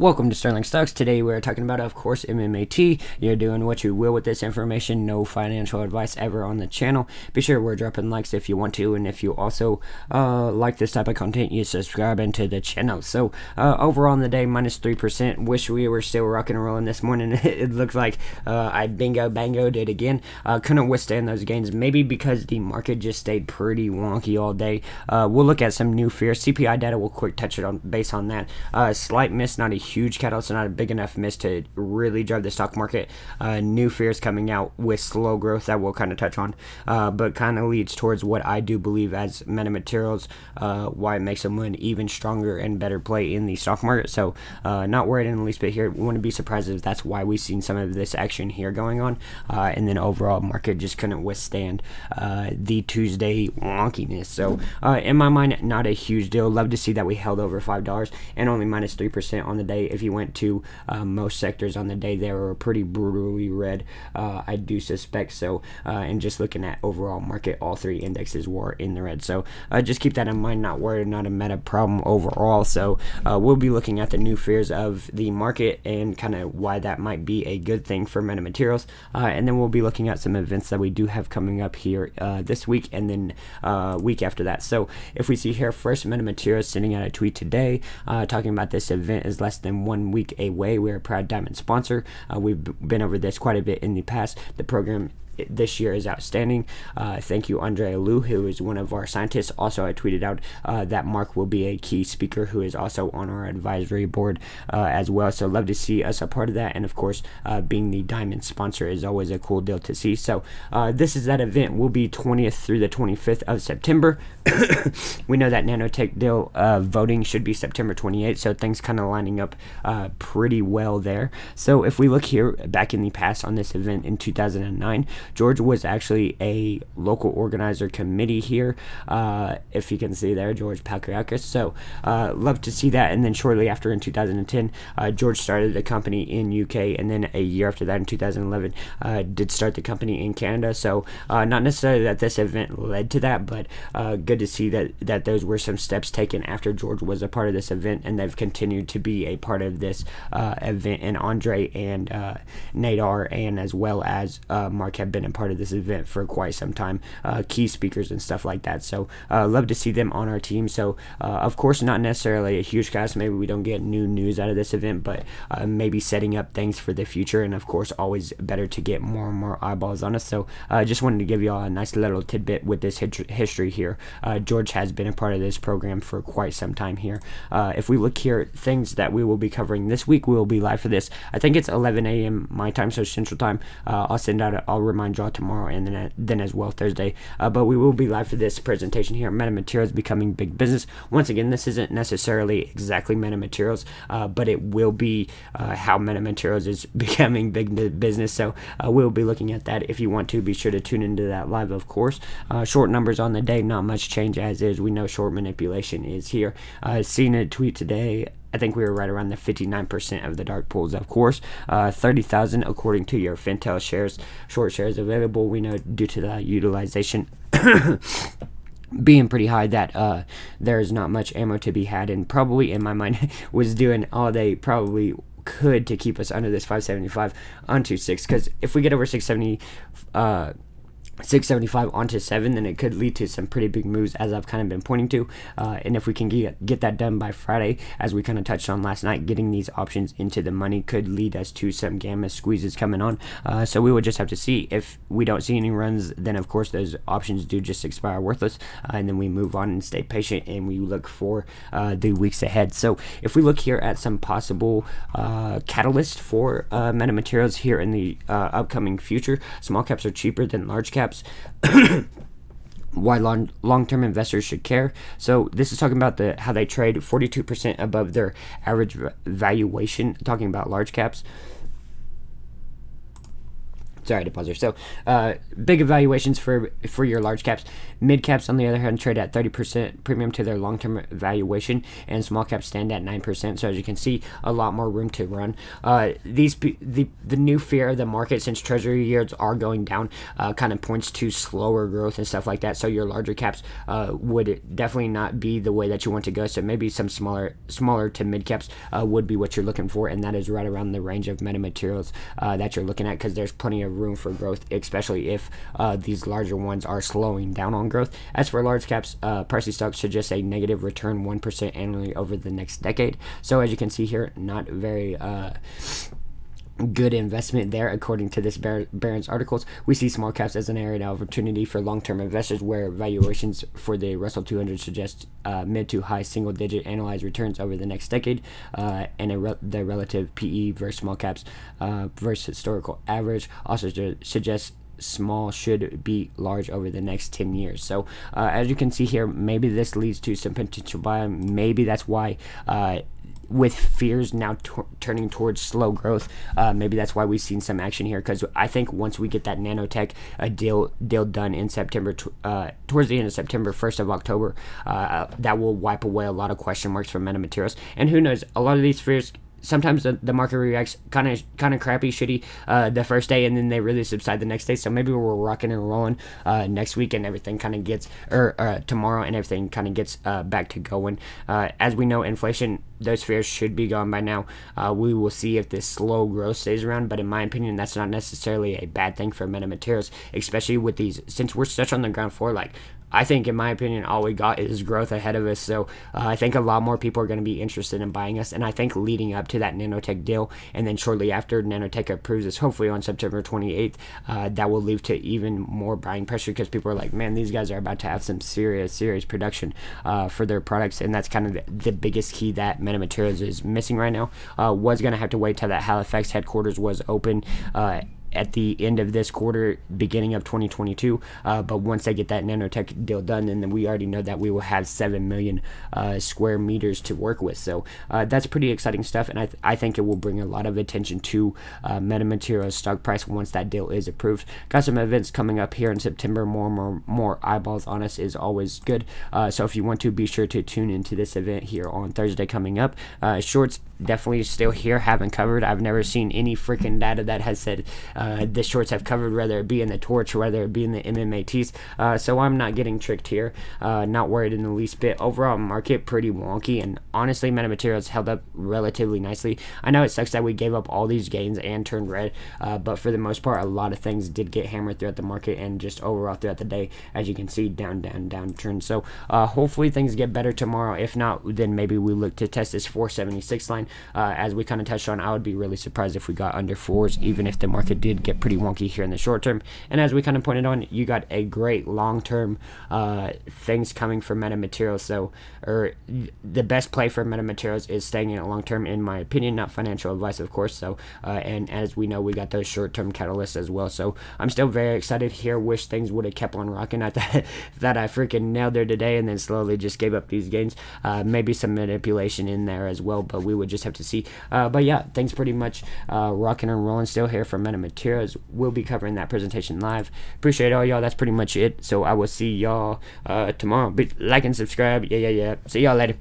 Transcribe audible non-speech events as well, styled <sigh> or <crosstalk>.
Welcome to Sterling Stocks. Today we're talking about, of course, MMAT. You're doing what you will with this information. No financial advice ever on the channel. Be sure we're dropping likes if you want to, and if you also uh, like this type of content, you subscribe into the channel. So uh, overall on the day, minus minus three percent. Wish we were still rocking and rolling this morning. <laughs> it looks like uh, I bingo bango did again. Uh, couldn't withstand those gains. Maybe because the market just stayed pretty wonky all day. Uh, we'll look at some new fears. CPI data. We'll quick touch it on base on that. Uh, slight miss, not a huge catalyst, not a big enough miss to really drive the stock market. Uh, new fears coming out with slow growth that we'll kind of touch on, uh, but kind of leads towards what I do believe as metamaterials, uh, why it makes them an even stronger and better play in the stock market. So, uh, not worried in the least bit here. We Wouldn't be surprised if that's why we've seen some of this action here going on, uh, and then overall market just couldn't withstand uh, the Tuesday wonkiness. So, in my mind, not a huge deal. Love to see that we held over five dollars and only minus three percent on the day if you went to uh, most sectors on the day, they were pretty brutally red. Uh, I do suspect so. Uh, and just looking at overall market, all three indexes were in the red. So uh, just keep that in mind. Not worried, not a meta problem overall. So uh, we'll be looking at the new fears of the market and kind of why that might be a good thing for meta materials. and then we'll be looking at some events that we do have coming up here this week and then week after that. So if we see here first, meta materials sending out a tweet today talking about this event is less than one week away. We're a proud diamond sponsor. Uh, we've been over this quite a bit in the past. The program this year is outstanding. Uh, thank you, Andrea Alù, who is one of our scientists. Also, I tweeted out uh, that Mark will be a key speaker who is also on our advisory board uh, as well. So, love to see us a part of that. And of course, uh, being the diamond sponsor is always a cool deal to see. So, uh, this is that event. Will be 20th through the 25th of September. <coughs> we know that nanotech deal uh, voting should be September 28th, so things kind of lining up pretty well there. So, if we look here back in the past on this event in 2009, George was actually a local organizer committee here, uh, if you can see there, George Palikaras. So, uh, love to see that. And then shortly after in 2010, uh, George started the company in UK, and then a year after that in 2011, uh, did start the company in Canada. So, uh, not necessarily that this event led to that, but uh, good to see that that those were some steps taken after George was a part of this event, and they've continued to be a part of this event. And Andre and Nader, and as well as Mark have been a part of this event for quite some time, uh, key speakers and stuff like that. So uh, love to see them on our team. So uh, of course, not necessarily a huge cast. Maybe we don't get new news out of this event, but uh, maybe setting up things for the future. And of course, always better to get more and more eyeballs on us. So I uh, just wanted to give you all a nice little tidbit with this history here. George has been a part of this program for quite some time here. if we look here, things that we will be covering this week, we will be live for this. I think it's 11 a.m. my time, so Central Time. I'll send out. A, I'll remind draw tomorrow and then then as well Thursday. Uh, but we will be live for this presentation here. Meta Materials becoming big business. Once again, this isn't necessarily exactly metamaterials, uh, but it will be uh, how metamaterials is <laughs> becoming big business. So uh, we'll be looking at that. If you want to, be sure to tune into that live, of course. Short numbers on the day, not much change as is. We know short manipulation is here. Uh, seen a tweet today I think we were right around the 59% of the dark pools, of course. Uh, 30,000 according to your Fintel shares, short shares available. We know due to the utilization <coughs> being pretty high that uh, there's not much ammo to be had, and probably in my mind <laughs> was doing all they probably could to keep us under this 575 onto six. Because if we get over 670, uh, 675 onto 7 then it could lead to some pretty big moves as I've kind of been pointing to. Uh, and if we can get, get that done by Friday as we kind of touched on last night getting these options into the money could lead us to some gamma squeezes coming on. Uh, so we would just have to see. If we don't see any runs then of course those options do just expire worthless uh, and then we move on and stay patient and we look for uh, the weeks ahead. So if we look here at some possible uh, catalyst for uh, metamaterials here in the upcoming future small caps are cheaper than large caps <coughs> why long long-term investors should care. So this is talking about the how they trade 42% above their average valuation, talking about large caps. Sorry to pause here. So, uh, big evaluations for for your large caps. Mid caps, on the other hand, trade at 30% premium to their long term valuation, and small caps stand at 9%. So, as you can see, a lot more room to run. Uh, these the the new fear of the market since Treasury yields are going down uh, kind of points to slower growth and stuff like that. So, your larger caps uh, would definitely not be the way that you want to go. So, maybe some smaller smaller to mid caps uh, would be what you're looking for, and that is right around the range of metamaterials uh, that you're looking at because there's plenty of room for growth, especially if uh, these larger ones are slowing down on growth. As for large caps, uh, Pricey stocks suggest a negative return 1% annually over the next decade. So as you can see here, not very uh, good investment there according to this Bar- Barron's articles. We see small caps as an area of opportunity for long-term investors where valuations for the russell 200 suggest uh, mid to high single digit annualized returns over the next decade uh, and re- the relative pe versus small caps uh, versus historical average also suggests small should be large over the next 10 years. So uh, as you can see here, maybe this leads to some potential buy. Maybe that's why uh, with fears now turning towards slow growth, uh, maybe that's why we've seen some action here. Because I think once we get that nanotech uh, deal deal done in September, uh, towards the end of September, first of October, uh, that will wipe away a lot of question marks from metamaterials. And who knows, a lot of these fears sometimes the, the market reacts kind of kind of crappy, shitty uh, the first day, and then they really subside the next day. So maybe we're rocking and rolling uh, next week, and everything kind of gets or uh, tomorrow, and everything kind of gets uh, back to going. Uh, as we know, inflation those fears should be gone by now. Uh, we will see if this slow growth stays around, but in my opinion, that's not necessarily a bad thing for metamaterials, especially with these since we're such on the ground floor. Like I think, in my opinion, all we got is growth ahead of us. So uh, I think a lot more people are going to be interested in buying us. And I think leading up to that nanotech deal, and then shortly after nanotech approves us, hopefully on September 28th, uh, that will lead to even more buying pressure because people are like, man, these guys are about to have some serious, serious production uh, for their products. And that's kind of the, the biggest key that Metamaterials is missing right now. Uh, was going to have to wait till that Halifax headquarters was open uh, at the end of this quarter, beginning of 2022. Uh, but once they get that nanotech deal done, then we already know that we will have 7 million uh, square meters to work with. So uh, that's pretty exciting stuff. And I, th- I think it will bring a lot of attention to uh, Metamaterials stock price once that deal is approved. Got some events coming up here in September. More, more, more eyeballs on us is always good. Uh, so if you want to, be sure to tune into this event here on Thursday coming up. Uh, shorts definitely still here, haven't covered. I've never seen any freaking data that has said uh, the shorts I've covered, whether it be in the torch, whether it be in the MMATs. Uh, so I'm not getting tricked here. Uh, not worried in the least bit. Overall market pretty wonky, and honestly, Meta Materials held up relatively nicely. I know it sucks that we gave up all these gains and turned red, uh, but for the most part, a lot of things did get hammered throughout the market and just overall throughout the day, as you can see, down, down, down trend. So uh, hopefully things get better tomorrow. If not, then maybe we look to test this 476 line. Uh, as we kind of touched on, I would be really surprised if we got under fours, even if the market did get pretty wonky here in the short term. And as we kind of pointed on, you got a great long term uh, things coming for meta materials. So, or the best play for meta materials is staying in it long term, in my opinion, not financial advice, of course. So, uh, and as we know, we got those short term catalysts as well. So, I'm still very excited here. Wish things would have kept on rocking. <laughs> I thought that I freaking nailed there today and then slowly just gave up these gains. Uh, maybe some manipulation in there as well, but we would just have to see. Uh, but yeah, things pretty much uh, rocking and rolling still here for we'll be covering that presentation live. Appreciate all y'all. That's pretty much it. So I will see y'all uh, tomorrow. Be, like and subscribe. Yeah, yeah, yeah. See y'all later.